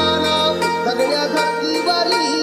Tanah, tanah yang tak kembali.